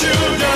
children.